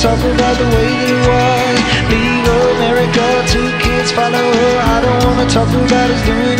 talk about the way that it. Leave America, two kids follow her. Oh, I don't wanna talk about us doing